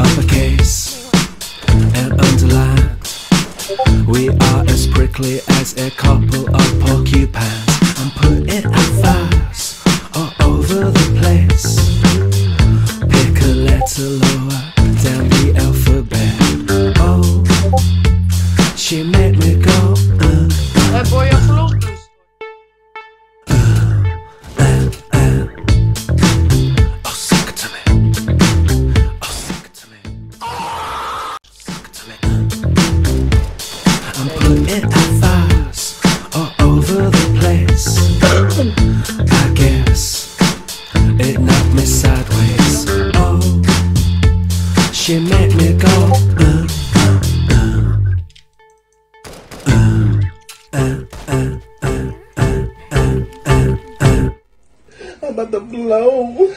uppercase and underlined. We are as prickly as a couple of porcupines. It knocked me sideways. Oh, she made me go. Uh, uh, uh, uh, uh, uh, uh, uh. I'm about to blow.